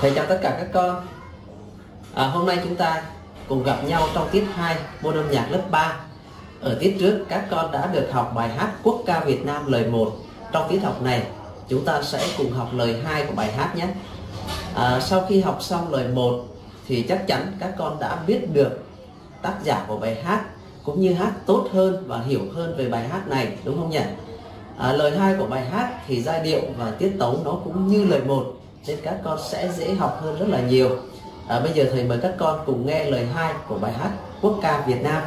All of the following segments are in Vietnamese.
Thầy chào tất cả các con. À, Hôm nay chúng ta cùng gặp nhau trong tiết 2 môn âm nhạc lớp 3 Ở tiết trước các con đã được học bài hát Quốc ca Việt Nam lời 1 Trong tiết học này chúng ta sẽ cùng học lời 2 của bài hát nhé. À, Sau khi học xong lời 1 thì chắc chắn các con đã biết được tác giả của bài hát cũng như hát tốt hơn và hiểu hơn về bài hát này đúng không nhỉ? À, lời hai của bài hát thì giai điệu và tiết tấu nó cũng như lời một nên các con sẽ dễ học hơn rất là nhiều. À, bây giờ thầy mời các con cùng nghe lời hai của bài hát quốc ca Việt Nam.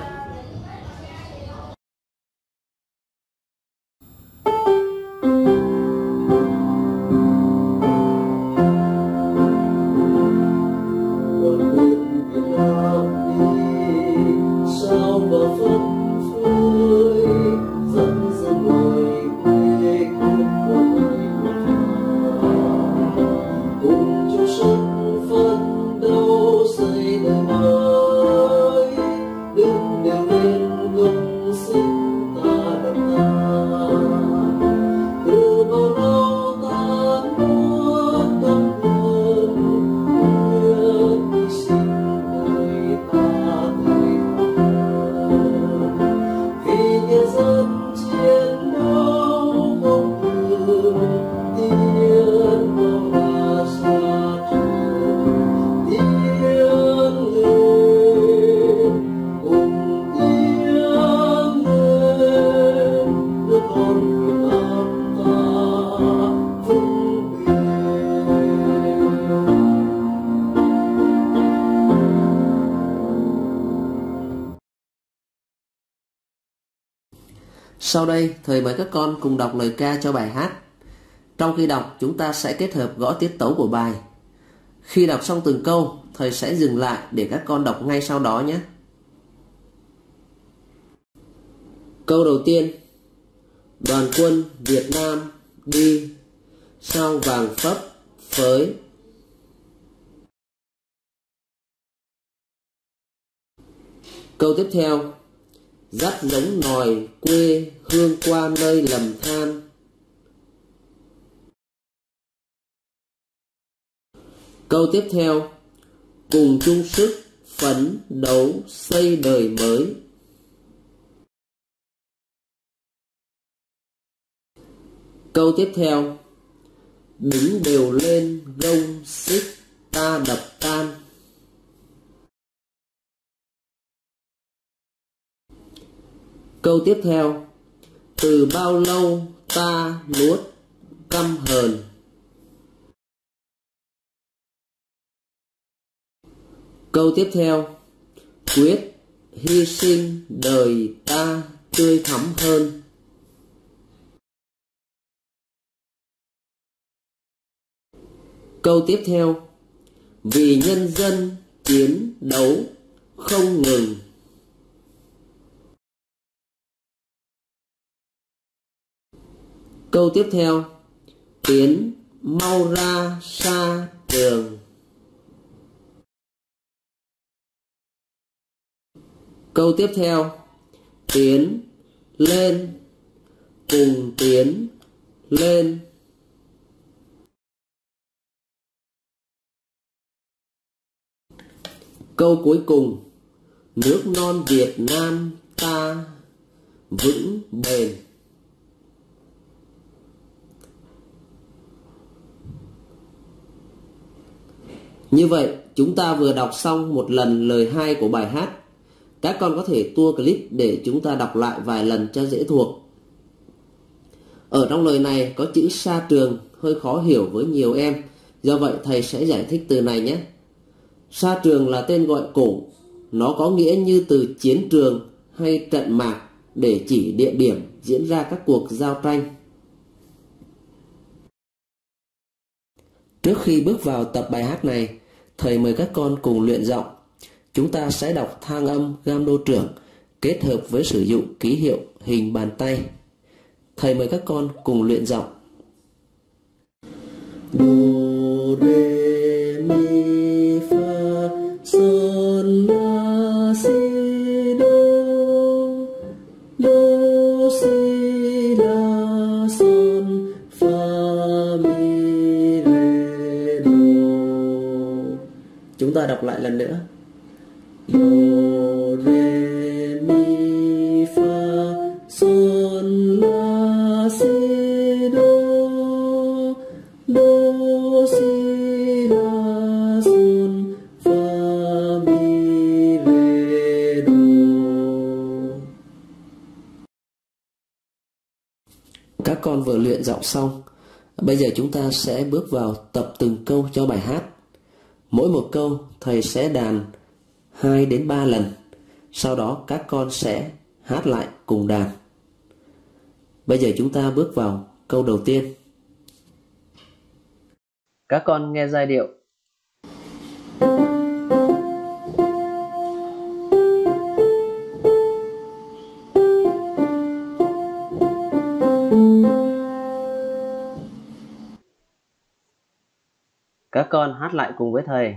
Sau đây, thầy mời các con cùng đọc lời ca cho bài hát. Trong khi đọc, chúng ta sẽ kết hợp gõ tiết tấu của bài. Khi đọc xong từng câu, thầy sẽ dừng lại để các con đọc ngay sau đó nhé. Câu đầu tiên Đoàn quân Việt Nam đi sao vàng phấp phới Câu tiếp theo dắt giống nòi quê hương qua nơi lầm than. Câu tiếp theo. Cùng chung sức phấn đấu xây đời mới. Câu tiếp theo. Đứng đều lên gông xích ta đập tan. Câu tiếp theo. Từ bao lâu ta nuốt căm hờn? Câu tiếp theo. Quyết hy sinh đời ta tươi thắm hơn. Câu tiếp theo. Vì nhân dân chiến đấu không ngừng. Câu tiếp theo. Tiến mau ra xa trường Câu tiếp theo. Tiến lên. Cùng tiến lên. Câu cuối cùng. Nước non Việt Nam ta vững bền. Như vậy, chúng ta vừa đọc xong một lần lời hai của bài hát. Các con có thể tua clip để chúng ta đọc lại vài lần cho dễ thuộc. Ở trong lời này có chữ xa trường hơi khó hiểu với nhiều em, do vậy thầy sẽ giải thích từ này nhé. Sa trường là tên gọi cổ, nó có nghĩa như từ chiến trường hay trận mạc để chỉ địa điểm diễn ra các cuộc giao tranh. Trước khi bước vào tập bài hát này, thầy mời các con cùng luyện giọng. Chúng ta sẽ đọc thang âm gam đô trưởng kết hợp với sử dụng ký hiệu hình bàn tay. Thầy mời các con cùng luyện giọng. Đô, re, ta đọc lại lần nữa. Do re mi fa son la si do do si la son fa mi re do. Các con vừa luyện giọng xong, bây giờ chúng ta sẽ bước vào tập từng câu cho bài hát. Mỗi một câu thầy sẽ đàn 2 đến 3 lần. Sau đó các con sẽ hát lại cùng đàn. Bây giờ chúng ta bước vào câu đầu tiên. Các con nghe giai điệu. Các con hát lại cùng với thầy.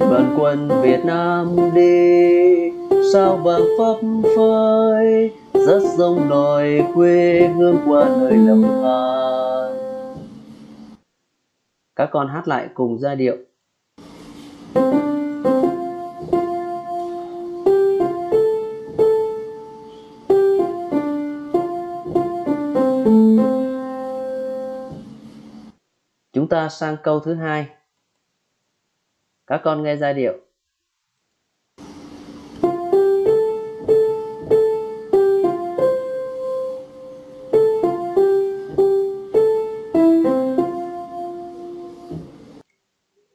Đoàn quân Việt Nam đi, sao vàng phấp phới, rất sông đòi quê hương qua nơi lầm than. Các con hát lại cùng giai điệu. Chúng ta sang câu thứ hai. Các con nghe giai điệu.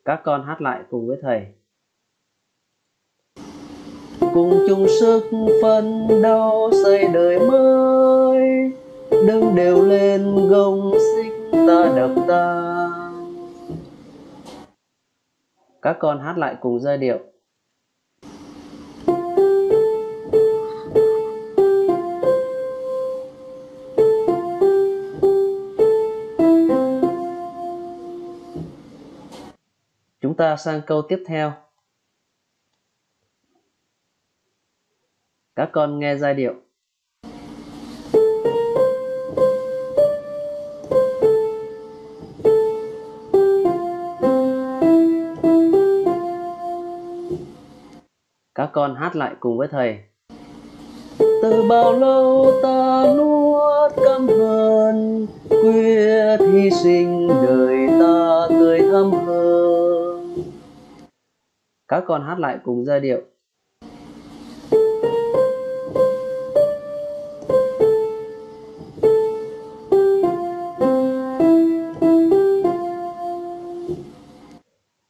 Các con hát lại cùng với thầy. Cùng chung sức phân đấu xây đời mới, đừng đều lên gông xích ta đập ta các con hát lại cùng giai điệu. Chúng ta sang câu tiếp theo. Các con nghe giai điệu. Các con hát lại cùng với thầy. Từ bao lâu ta nuốt căm hờn, quyết hy sinh đời ta tươi thắm hơn. Các con hát lại cùng giai điệu.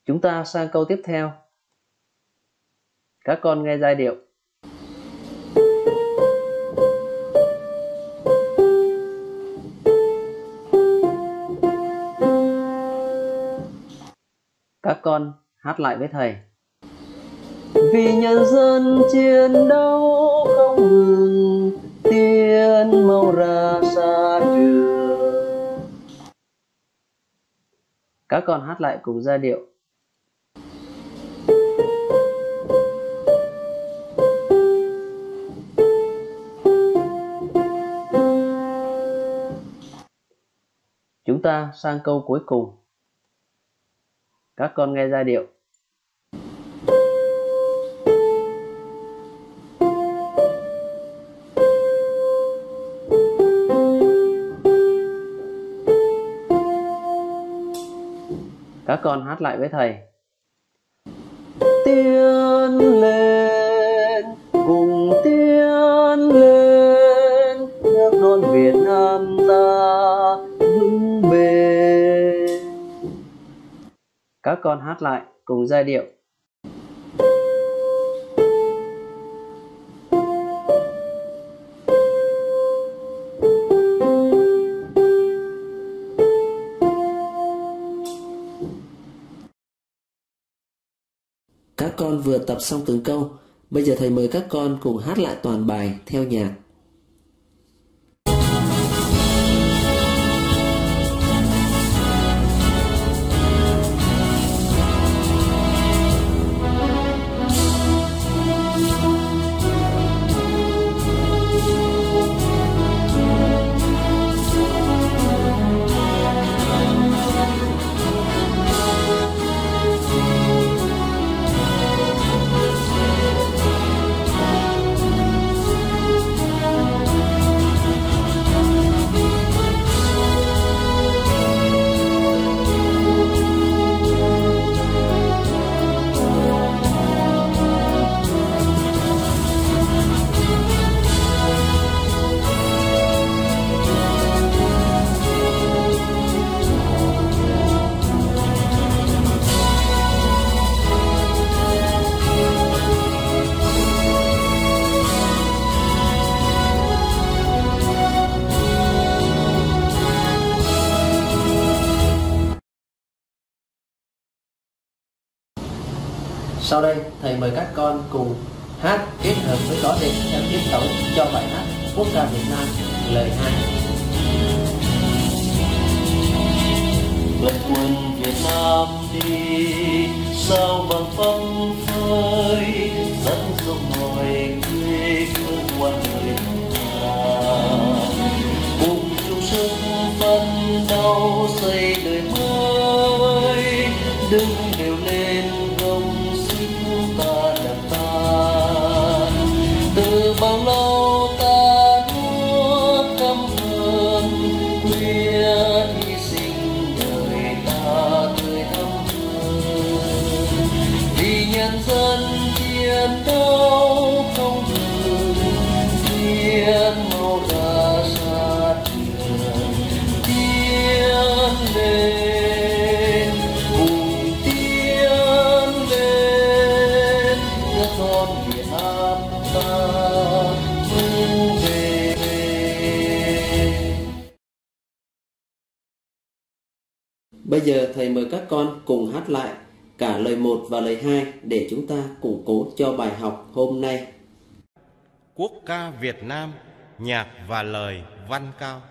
Chúng ta sang câu tiếp theo. Các con nghe giai điệu. Các con hát lại với thầy. Vì nhân dân chiến đấu không ngừng, tiên mau ra xa trường. Các con hát lại cùng giai điệu. Chúng ta sang câu cuối cùng. Các con nghe giai điệu. Các con hát lại với thầy. Tiến lên, con hát lại cùng giai điệu Các con vừa tập xong từng câu, bây giờ thầy mời các con cùng hát lại toàn bài theo nhạc. Sau đây, Thầy mời các con cùng hát kết hợp với có đệm theo tiết tấu cho bài hát Quốc ca Việt Nam lời 2. Đoàn quân Việt Nam đi sao bằng phong phơi dẫn sông ngòi quê hương qua đời ta cùng chung sức phân đấu xây đời mới đừng. Bây giờ thầy mời các con cùng hát lại cả lời 1 và lời 2 để chúng ta củng cố cho bài học hôm nay. Quốc ca Việt Nam, nhạc và lời văn cao.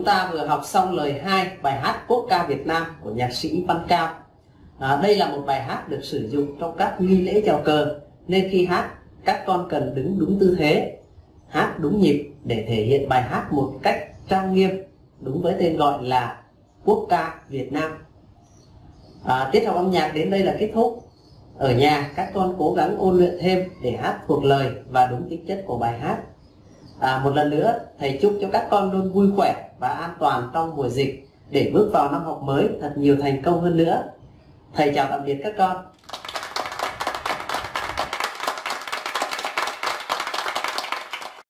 Chúng ta vừa học xong lời hai bài hát quốc ca Việt Nam của nhạc sĩ Văn Cao. À, đây là một bài hát được sử dụng trong các nghi lễ chào cờ nên khi hát các con cần đứng đúng tư thế, hát đúng nhịp để thể hiện bài hát một cách trang nghiêm đúng với tên gọi là quốc ca Việt Nam. À, tiết học âm nhạc đến đây là kết thúc. Ở nhà các con cố gắng ôn luyện thêm để hát thuộc lời và đúng tính chất của bài hát. À, một lần nữa, thầy chúc cho các con luôn vui khỏe và an toàn trong mùa dịch để bước vào năm học mới thật nhiều thành công hơn nữa. Thầy chào tạm biệt các con.